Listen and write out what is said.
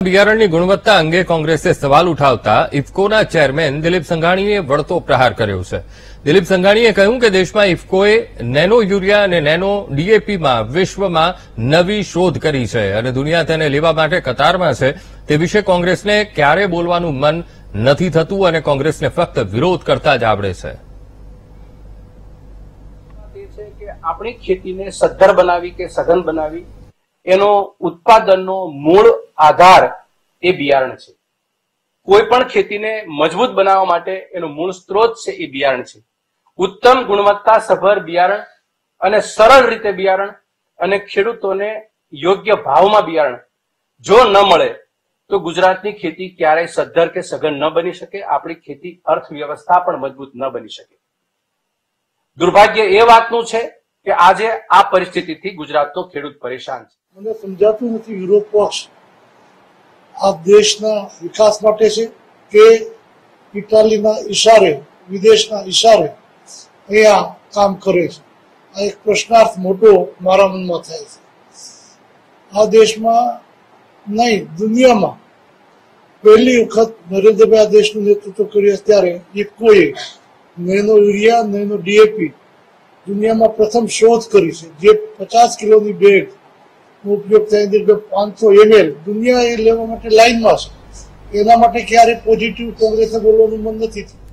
બિયારણની ગુણવત્તા અંગે કોંગ્રેસે સવાલ ઉઠાવતા ઇફકોના ચેરમેન દિલીપ સંઘાણીએ વળતો પ્રહાર કર્યો છે. દિલીપ સંઘાણીએ કહ્યું કે દેશમાં ઇફકોએ નેનો યુરિયા અને નેનો ડીએપીમાં વિશ્વમાં નવી શોધ કરી છે અને દુનિયા તેને લેવા માટે કતારમાં છે. તે વિશે કોંગ્રેસને ક્યારે બોલવાનું મન નથી થતું અને કોંગ્રેસને ફક્ત વિરોધ કરતા જ આવડે છે. આપણી ખેતીને સદ્ધર બનાવી કે સઘન બનાવી એનો ઉત્પાદનનો મૂળ આધાર એ બિયારણ છે. કોઈ પણ ખેતીને મજબૂત બનાવવા માટે એનો મૂળ સ્ત્રોત છે એ બિયારણ છે. ઉત્તમ ગુણવત્તા સભર બિયારણ અને સરળ રીતે બિયારણ અને ખેડૂતોને યોગ્ય ભાવમાં બિયારણ જો ન મળે તો ગુજરાતની ખેતી ક્યારેય સદ્ધર કે સઘન ન બની શકે, આપણી ખેતી અર્થવ્યવસ્થા પણ મજબૂત ન બની શકે. દુર્ભાગ્ય એ વાતનું છે કે આજે આ પરિસ્થિતિથી ગુજરાતનો ખેડૂત પરેશાન છે. મને સમજાતું નથી વિરોધ પક્ષ આ દેશના વિકાસ માટે છે કે ઇટાલીના ઈશારે વિદેશના ઈશારે અહીંયા કામ કરે છે. આ એક પ્રશ્નાર્થ મોટો મારા મનમાં થાય છે. આ દેશમાં નહીં, દુનિયામાં પહેલી વખત નરેન્દ્રભાઈ આ દેશનું નેતૃત્વ કર્યું ત્યારે ઇફકોએ નૈનો યુરિયા, નેનો ડીએપી દુનિયામાં પ્રથમ શોધ કરી છે. જે પચાસ કિલોની બેગ ઉપયોગ થાય અંદર પાંચસો એમએલ દુનિયા એ લેવા માટે લાઈનમાં છે. એના માટે ક્યારે પોઝિટિવ કોંગ્રેસે બોલવાનું મન નથી થયું